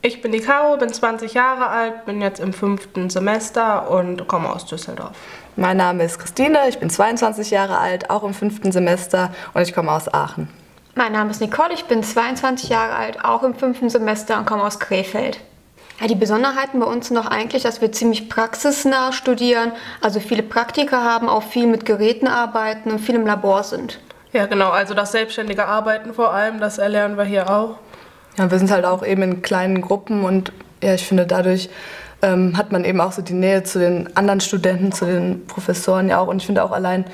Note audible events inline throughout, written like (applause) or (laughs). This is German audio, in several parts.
Ich bin die Caro, bin 20 Jahre alt, bin jetzt im fünften Semester und komme aus Düsseldorf. Mein Name ist Christine, ich bin 22 Jahre alt, auch im fünften Semester und ich komme aus Aachen. Mein Name ist Nicole, ich bin 22 Jahre alt, auch im fünften Semester und komme aus Krefeld. Ja, die Besonderheiten bei uns sind doch eigentlich, dass wir ziemlich praxisnah studieren, also viele Praktika haben, auch viel mit Geräten arbeiten und viel im Labor sind. Ja, genau, also das selbstständige Arbeiten vor allem, das erlernen wir hier auch. Ja, wir sind halt auch eben in kleinen Gruppen und ja, ich finde dadurch ähm, hat man eben auch so die Nähe zu den anderen Studenten, zu den Professoren ja auch. Und ich finde auch allein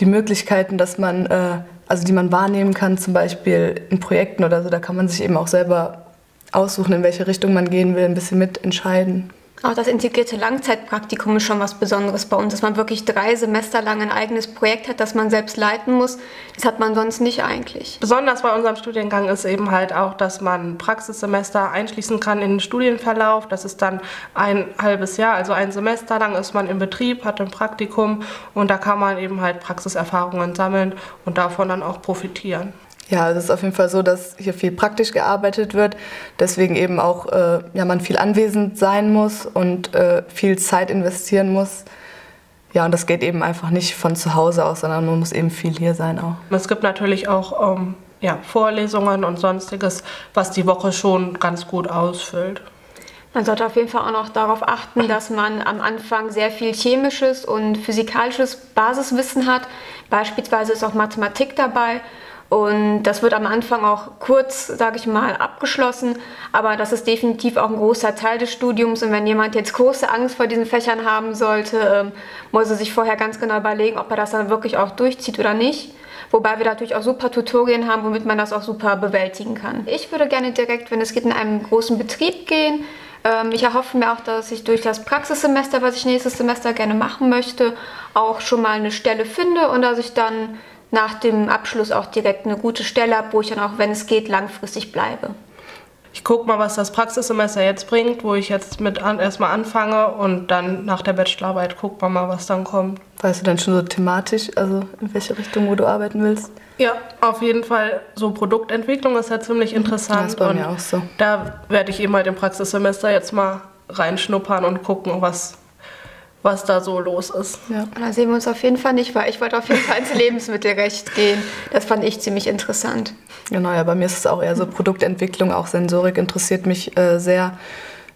die Möglichkeiten, dass man, äh, also die man wahrnehmen kann, zum Beispiel in Projekten oder so, da kann man sich eben auch selber aussuchen, in welche Richtung man gehen will, ein bisschen mitentscheiden. Auch das integrierte Langzeitpraktikum ist schon was Besonderes bei uns, dass man wirklich drei Semester lang ein eigenes Projekt hat, das man selbst leiten muss. Das hat man sonst nicht eigentlich. Besonders bei unserem Studiengang ist eben halt auch, dass man Praxissemester einschließen kann in den Studienverlauf. Das ist dann ein halbes Jahr, also ein Semester lang ist man im Betrieb, hat ein Praktikum und da kann man eben halt Praxiserfahrungen sammeln und davon dann auch profitieren. Ja, es ist auf jeden Fall so, dass hier viel praktisch gearbeitet wird, deswegen eben auch äh, ja, man viel anwesend sein muss und äh, viel Zeit investieren muss. Ja, und das geht eben einfach nicht von zu Hause aus, sondern man muss eben viel hier sein auch. Es gibt natürlich auch ähm, ja, Vorlesungen und sonstiges, was die Woche schon ganz gut ausfüllt. Man sollte auf jeden Fall auch noch darauf achten, dass man am Anfang sehr viel chemisches und physikalisches Basiswissen hat. Beispielsweise ist auch Mathematik dabei und das wird am Anfang auch kurz, sage ich mal, abgeschlossen, aber das ist definitiv auch ein großer Teil des Studiums. Und wenn jemand jetzt große Angst vor diesen Fächern haben sollte, ähm, muss er sich vorher ganz genau überlegen, ob er das dann wirklich auch durchzieht oder nicht. Wobei wir natürlich auch super Tutorien haben, womit man das auch super bewältigen kann. Ich würde gerne direkt, wenn es geht, in einen großen Betrieb gehen. Ähm, ich erhoffe mir auch, dass ich durch das Praxissemester, was ich nächstes Semester gerne machen möchte, auch schon mal eine Stelle finde und dass ich dann nach dem Abschluss auch direkt eine gute Stelle habe, wo ich dann auch, wenn es geht, langfristig bleibe. Ich gucke mal, was das Praxissemester jetzt bringt, wo ich jetzt mit an, erstmal anfange und dann nach der Bachelorarbeit guckt man mal, was dann kommt. Weißt du dann schon so thematisch, also in welche Richtung, wo du arbeiten willst? Ja, auf jeden Fall. So Produktentwicklung ist ja ziemlich interessant. Das ist bei mir auch so. Da werde ich eben halt im Praxissemester jetzt mal reinschnuppern und gucken, was was da so los ist. Ja. Da sehen wir uns auf jeden Fall nicht, weil ich wollte auf jeden Fall ins (laughs) Lebensmittelrecht gehen. Das fand ich ziemlich interessant. Genau, ja, bei mir ist es auch eher so Produktentwicklung, auch Sensorik interessiert mich äh, sehr.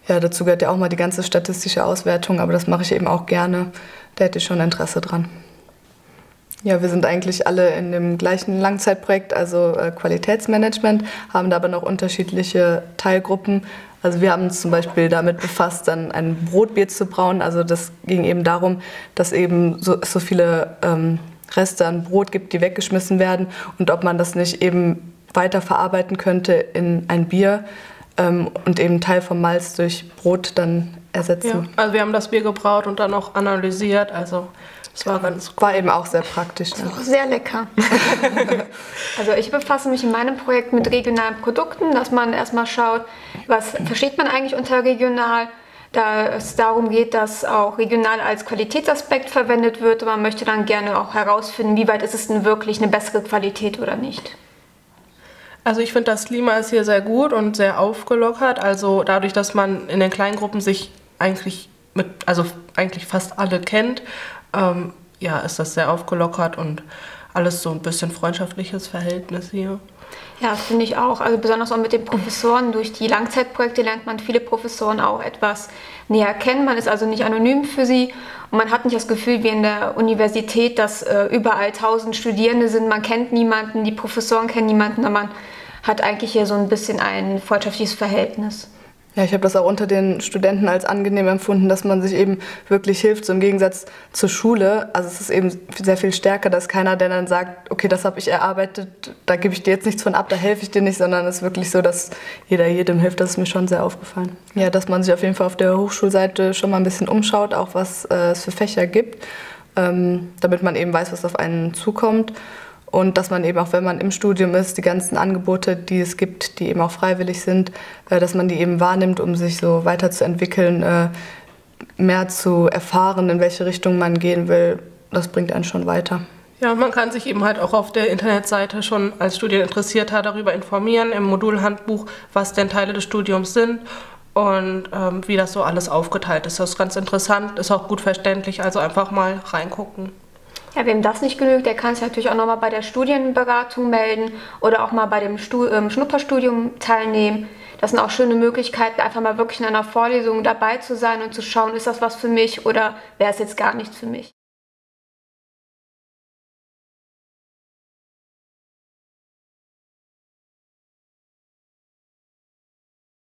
Ja, dazu gehört ja auch mal die ganze statistische Auswertung, aber das mache ich eben auch gerne. Da hätte ich schon Interesse dran. Ja, wir sind eigentlich alle in dem gleichen Langzeitprojekt, also äh, Qualitätsmanagement, haben da aber noch unterschiedliche Teilgruppen. Also wir haben uns zum Beispiel damit befasst, dann ein Brotbier zu brauen. Also das ging eben darum, dass eben so, so viele ähm, Reste an Brot gibt, die weggeschmissen werden und ob man das nicht eben weiter verarbeiten könnte in ein Bier ähm, und eben Teil vom Malz durch Brot dann ersetzen. Ja, also wir haben das Bier gebraut und dann auch analysiert. Also es war ganz War eben auch sehr praktisch. Ja. Sehr lecker. (laughs) also ich befasse mich in meinem Projekt mit regionalen Produkten, dass man erstmal schaut, was versteht man eigentlich unter regional, da es darum geht, dass auch regional als Qualitätsaspekt verwendet wird. Man möchte dann gerne auch herausfinden, wie weit ist es denn wirklich eine bessere Qualität oder nicht. Also ich finde, das Klima ist hier sehr gut und sehr aufgelockert. Also dadurch, dass man in den Kleingruppen sich eigentlich mit, also eigentlich fast alle kennt, ähm, ja, ist das sehr aufgelockert und alles so ein bisschen freundschaftliches Verhältnis hier. Ja, finde ich auch. Also besonders auch mit den Professoren. Durch die Langzeitprojekte lernt man viele Professoren auch etwas näher kennen. Man ist also nicht anonym für sie und man hat nicht das Gefühl wie in der Universität, dass äh, überall tausend Studierende sind. Man kennt niemanden, die Professoren kennen niemanden, aber man hat eigentlich hier so ein bisschen ein freundschaftliches Verhältnis. Ja, ich habe das auch unter den Studenten als angenehm empfunden, dass man sich eben wirklich hilft, so im Gegensatz zur Schule. Also es ist eben sehr viel stärker, dass keiner, der dann sagt, okay, das habe ich erarbeitet, da gebe ich dir jetzt nichts von ab, da helfe ich dir nicht, sondern es ist wirklich so, dass jeder jedem hilft. Das ist mir schon sehr aufgefallen. Ja, dass man sich auf jeden Fall auf der Hochschulseite schon mal ein bisschen umschaut, auch was äh, es für Fächer gibt, ähm, damit man eben weiß, was auf einen zukommt und dass man eben auch, wenn man im Studium ist, die ganzen Angebote, die es gibt, die eben auch freiwillig sind, äh, dass man die eben wahrnimmt, um sich so weiterzuentwickeln, äh, mehr zu erfahren, in welche Richtung man gehen will. Das bringt einen schon weiter. Ja, man kann sich eben halt auch auf der Internetseite schon als Studieninteressierter darüber informieren, im Modulhandbuch, was denn Teile des Studiums sind und ähm, wie das so alles aufgeteilt ist. Das ist ganz interessant, ist auch gut verständlich, also einfach mal reingucken. Ja, wem das nicht genügt, der kann sich natürlich auch nochmal bei der Studienberatung melden oder auch mal bei dem Stu ähm, Schnupperstudium teilnehmen. Das sind auch schöne Möglichkeiten, einfach mal wirklich in einer Vorlesung dabei zu sein und zu schauen, ist das was für mich oder wäre es jetzt gar nichts für mich.